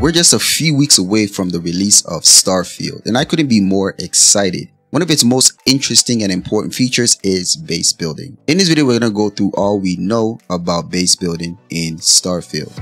We're just a few weeks away from the release of Starfield, and I couldn't be more excited. One of its most interesting and important features is base building. In this video, we're going to go through all we know about base building in Starfield.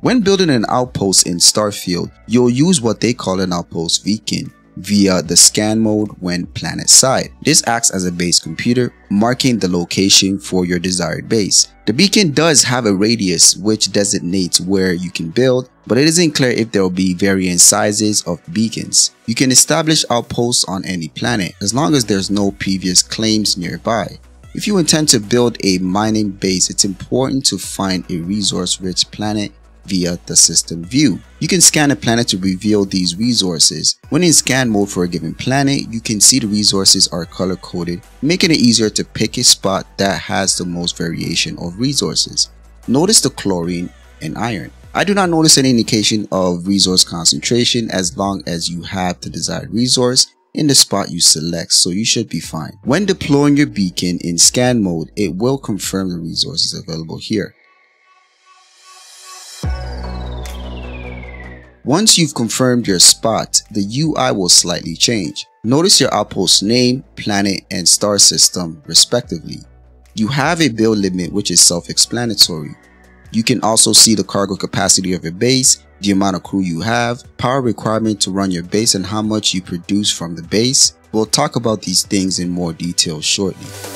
When building an outpost in Starfield, you'll use what they call an outpost beacon via the scan mode when planet side. This acts as a base computer, marking the location for your desired base. The beacon does have a radius which designates where you can build, but it isn't clear if there will be varying sizes of beacons. You can establish outposts on any planet as long as there's no previous claims nearby. If you intend to build a mining base, it's important to find a resource-rich planet via the system view. You can scan a planet to reveal these resources. When in scan mode for a given planet, you can see the resources are color coded, making it easier to pick a spot that has the most variation of resources. Notice the chlorine and iron. I do not notice any indication of resource concentration as long as you have the desired resource in the spot you select so you should be fine. When deploying your beacon in scan mode, it will confirm the resources available here. Once you've confirmed your spot, the UI will slightly change. Notice your outpost name, planet, and star system respectively. You have a build limit which is self-explanatory. You can also see the cargo capacity of your base, the amount of crew you have, power requirement to run your base and how much you produce from the base. We'll talk about these things in more detail shortly.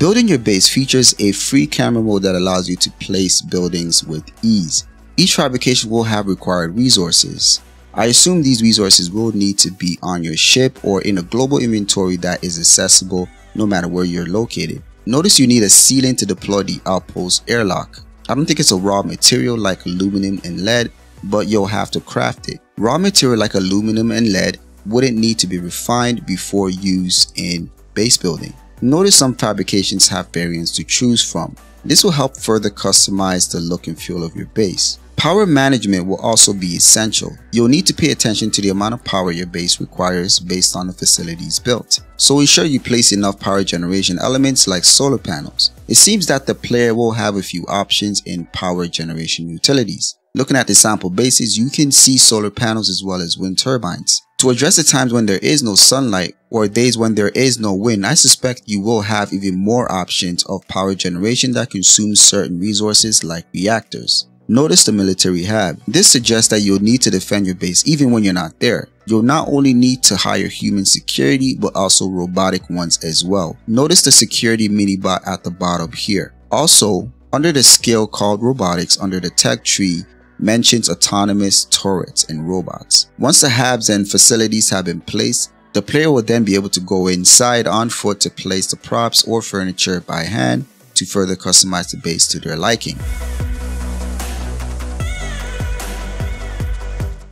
Building your base features a free camera mode that allows you to place buildings with ease. Each fabrication will have required resources. I assume these resources will need to be on your ship or in a global inventory that is accessible no matter where you're located. Notice you need a sealant to deploy the outpost airlock. I don't think it's a raw material like aluminum and lead, but you'll have to craft it. Raw material like aluminum and lead wouldn't need to be refined before use in base building. Notice some fabrications have variants to choose from. This will help further customize the look and feel of your base. Power management will also be essential. You'll need to pay attention to the amount of power your base requires based on the facilities built. So ensure you place enough power generation elements like solar panels. It seems that the player will have a few options in power generation utilities. Looking at the sample bases, you can see solar panels as well as wind turbines. To address the times when there is no sunlight or days when there is no wind, I suspect you will have even more options of power generation that consumes certain resources like reactors. Notice the military hab. This suggests that you'll need to defend your base even when you're not there. You'll not only need to hire human security but also robotic ones as well. Notice the security minibot at the bottom here. Also, under the skill called robotics under the tech tree, mentions autonomous turrets and robots. Once the habs and facilities have been placed, the player will then be able to go inside on foot to place the props or furniture by hand to further customize the base to their liking.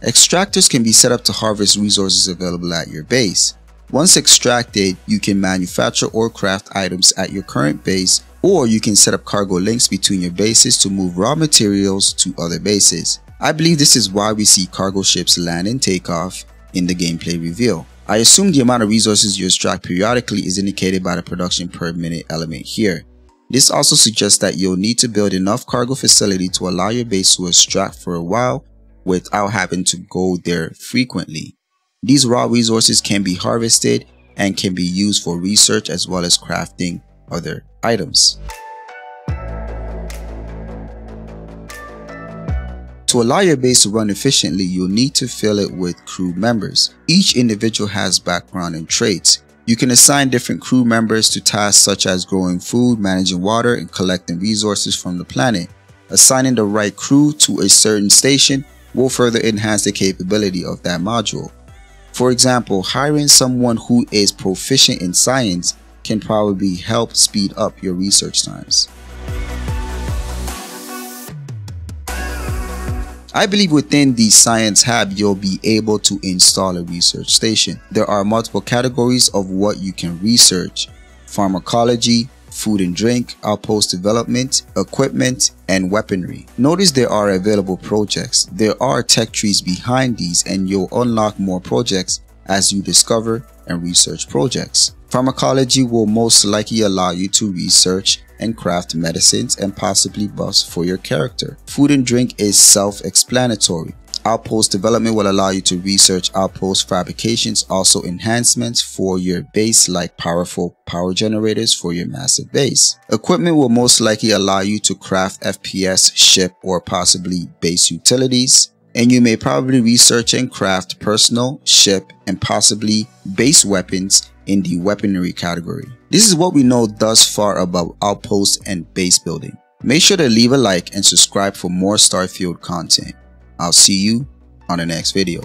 Extractors can be set up to harvest resources available at your base. Once extracted, you can manufacture or craft items at your current base or you can set up cargo links between your bases to move raw materials to other bases. I believe this is why we see cargo ships land and take off in the gameplay reveal. I assume the amount of resources you extract periodically is indicated by the production per minute element here. This also suggests that you'll need to build enough cargo facility to allow your base to extract for a while without having to go there frequently. These raw resources can be harvested and can be used for research as well as crafting other items. To allow your base to run efficiently, you'll need to fill it with crew members. Each individual has background and traits. You can assign different crew members to tasks such as growing food, managing water, and collecting resources from the planet. Assigning the right crew to a certain station will further enhance the capability of that module. For example, hiring someone who is proficient in science can probably help speed up your research times. I believe within the Science Hub, you'll be able to install a research station. There are multiple categories of what you can research. Pharmacology, food and drink, outpost development, equipment, and weaponry. Notice there are available projects. There are tech trees behind these and you'll unlock more projects as you discover and research projects. Pharmacology will most likely allow you to research and craft medicines and possibly buffs for your character. Food and drink is self-explanatory. Outpost development will allow you to research outpost fabrications, also enhancements for your base like powerful power generators for your massive base. Equipment will most likely allow you to craft FPS, ship, or possibly base utilities. And you may probably research and craft personal, ship, and possibly base weapons in the weaponry category. This is what we know thus far about outpost and base building. Make sure to leave a like and subscribe for more Starfield content. I'll see you on the next video.